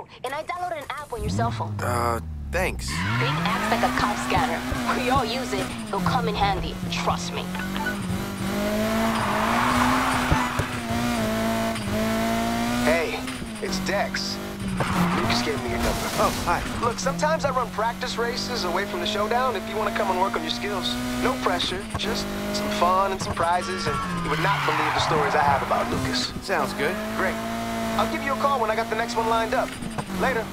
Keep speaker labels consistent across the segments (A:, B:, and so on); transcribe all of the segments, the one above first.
A: Oh, and I downloaded an app on your cell phone.
B: Uh, thanks.
A: Bing acts like a cop scanner. We all use it. It'll come in handy. Trust me.
C: Hey, it's Dex. Lucas gave me your number.
B: Oh, hi.
C: Look, sometimes I run practice races away from the showdown if you want to come and work on your skills. No pressure, just some fun and some prizes, and you would not believe the stories I have about Lucas.
B: Sounds good.
C: Great. I'll give you a call when I got the next one lined up. Later.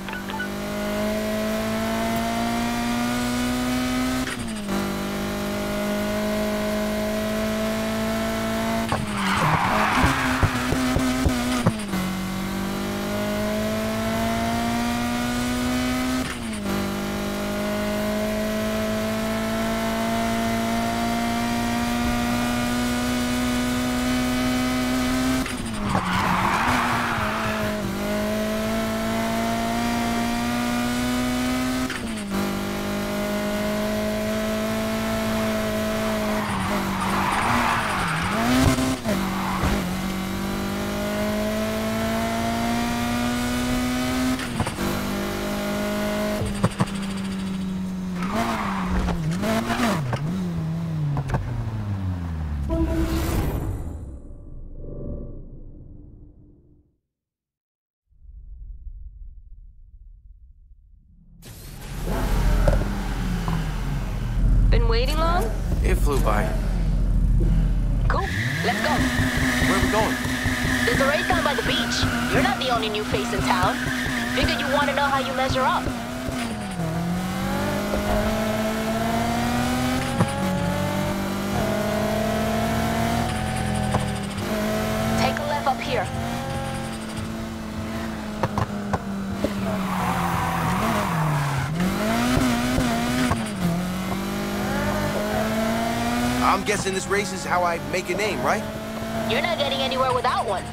A: Been waiting long?
B: It flew by.
A: Cool. Let's go.
B: Where are we going?
A: There's a race down by the beach. You're not the only new face in town. Figured you want to know how you measure up. Take a left up here.
B: I'm guessing this race is how I make a name, right?
A: You're not getting anywhere without one.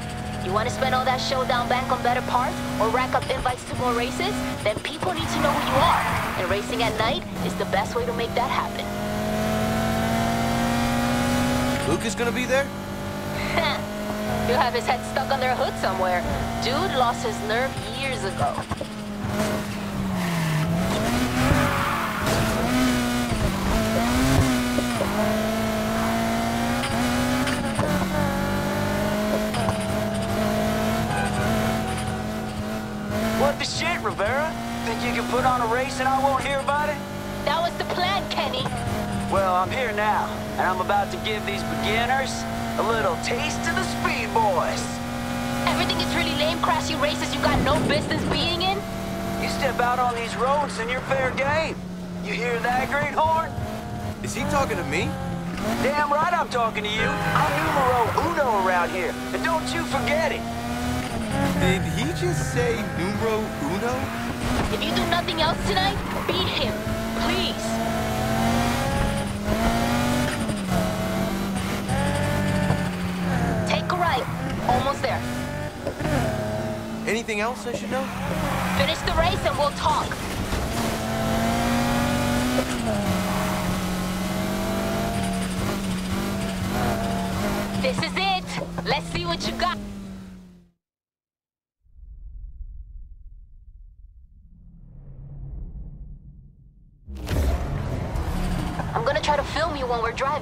A: You want to spend all that showdown bank on better parts or rack up invites to more races? Then people need to know who you are. And racing at night is the best way to make that happen.
B: Luke is gonna be there?
A: He'll have his head stuck under a hood somewhere. Dude lost his nerve years ago.
D: What the shit, Rivera? Think you can put on a race and I won't hear about it?
A: That was the plan, Kenny.
D: Well, I'm here now, and I'm about to give these beginners a little taste of the speed boys.
A: Everything is really lame, crashy races you got no business being in?
D: You step out on these roads and you're fair game. You hear that, Greenhorn?
B: Is he talking to me?
D: Damn right I'm talking to you. I'm numero uno around here, and don't you forget it.
B: Did he just say numero uno?
A: If you do nothing else tonight, beat him. Please. Take a right. Almost there.
B: Anything else I should know?
A: Finish the race and we'll talk. This is it. Let's see what you got.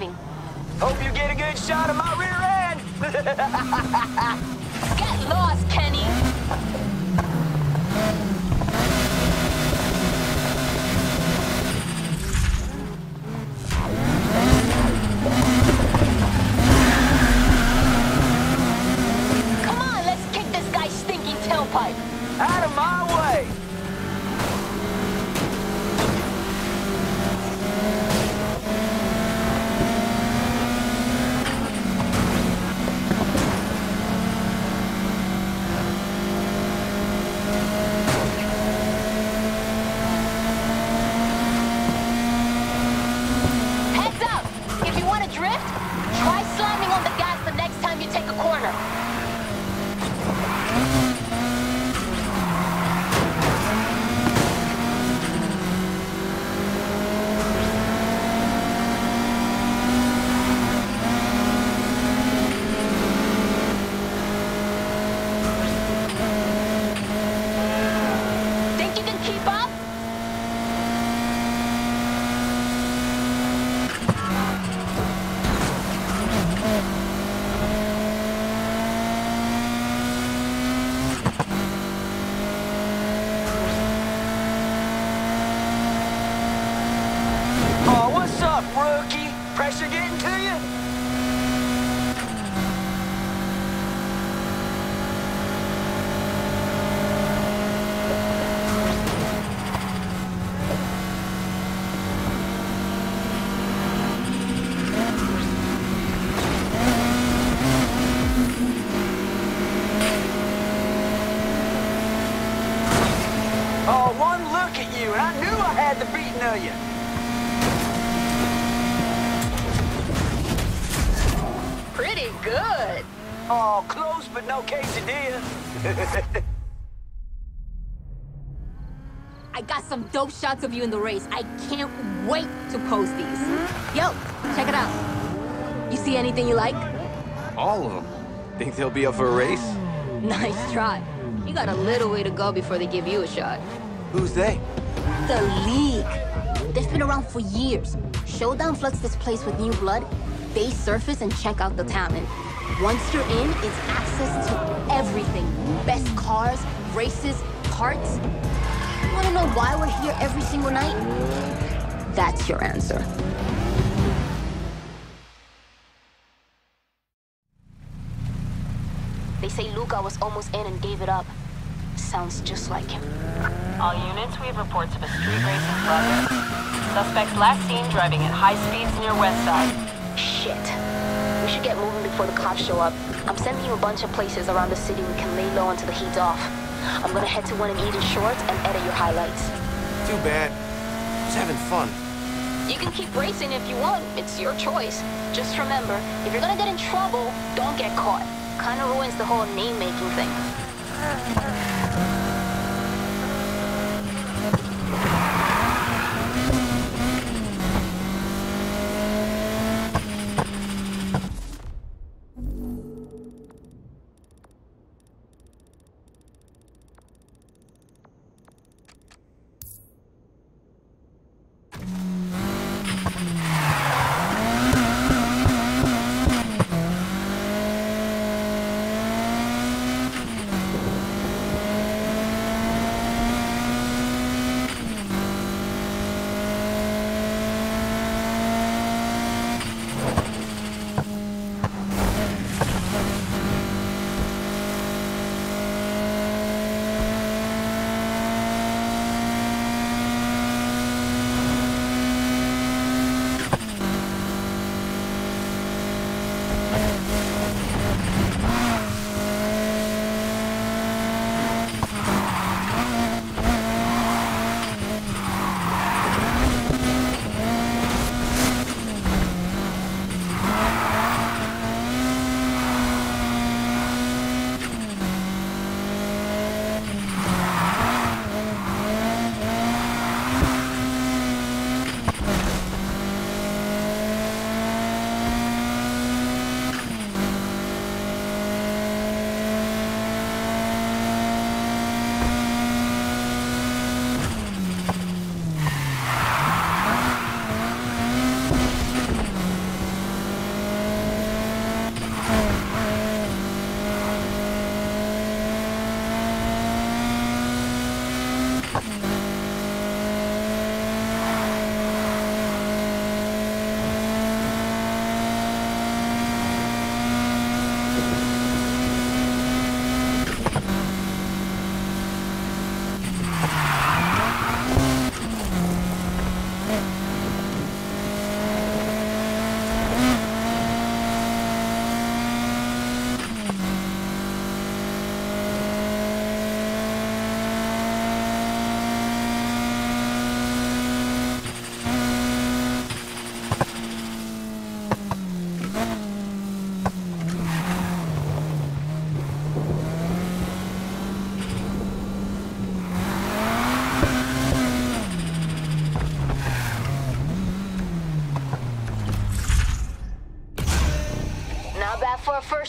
A: Driving.
D: Hope you get a good shot of my rear end.
A: Get lost, Kenny. Come on, let's kick this guy's stinking tailpipe.
D: Out of my way. Tell you.
A: Pretty good.
D: Oh, close but no quesadilla.
A: I got some dope shots of you in the race. I can't wait to post these. Yo, check it out. You see anything you like?
B: All of them. Think they'll be up for a race?
A: Nice try. You got a little way to go before they give you a shot.
B: Who's they?
A: The League. They've been around for years. Showdown floods this place with new blood. They surface and check out the talent. Once you're in, it's access to everything. Best cars, races, parts. You wanna know why we're here every single night? That's your answer. They say Luca was almost in and gave it up. Sounds just like him.
E: All units, we have reports of a street in progress. Suspects last seen driving at high speeds near West Side.
A: Shit. We should get moving before the cops show up. I'm sending you a bunch of places around the city we can lay low until the heat's off. I'm gonna head to one in Eden Shores and edit your highlights.
B: Too bad. Just having fun.
A: You can keep racing if you want. It's your choice. Just remember, if you're gonna get in trouble, don't get caught. Kinda ruins the whole name-making thing.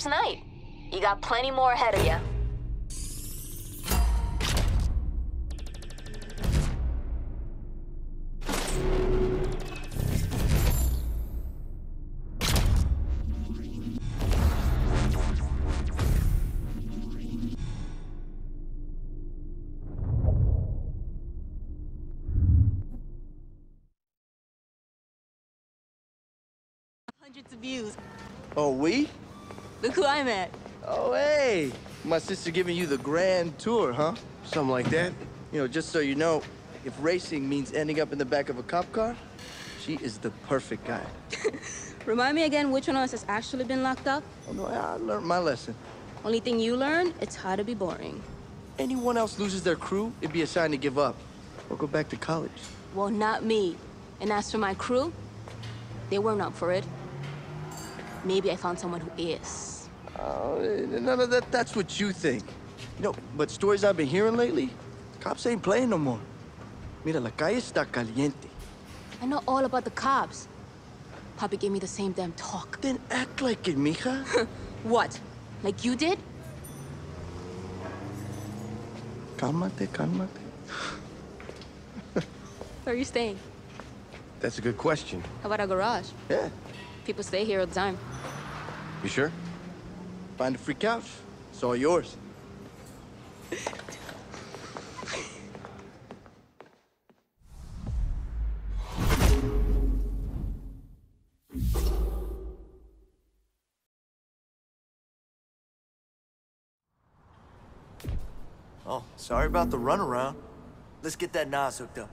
A: first night. You got plenty more ahead of you.
F: Hundreds of views.
G: Oh, we?
F: Look who I met.
G: Oh, hey. My sister giving you the grand tour, huh?
B: Something like that.
G: You know, just so you know, if racing means ending up in the back of a cop car, she is the perfect guy.
F: Remind me again which one of us has actually been locked up?
G: Oh, no, I learned my lesson.
F: Only thing you learn, it's how to be boring.
G: Anyone else loses their crew, it'd be a sign to give up or go back to college.
A: Well, not me. And as for my crew, they weren't up for it. Maybe I found someone who is.
G: Oh, none of that, that's what you think. You know, but stories I've been hearing lately, cops ain't playing no more. Mira, la calle está caliente.
A: I know all about the cops. Poppy gave me the same damn talk.
G: Then act like it, mija.
A: What? Like you did?
G: cálmate, cálmate.
A: Where are you staying?
B: That's a good question.
A: How about a garage?
G: Yeah,
A: People stay here all the time.
B: You sure?
G: find a free couch. It's all yours.
H: Oh, sorry about the runaround. Let's get that Nas hooked up.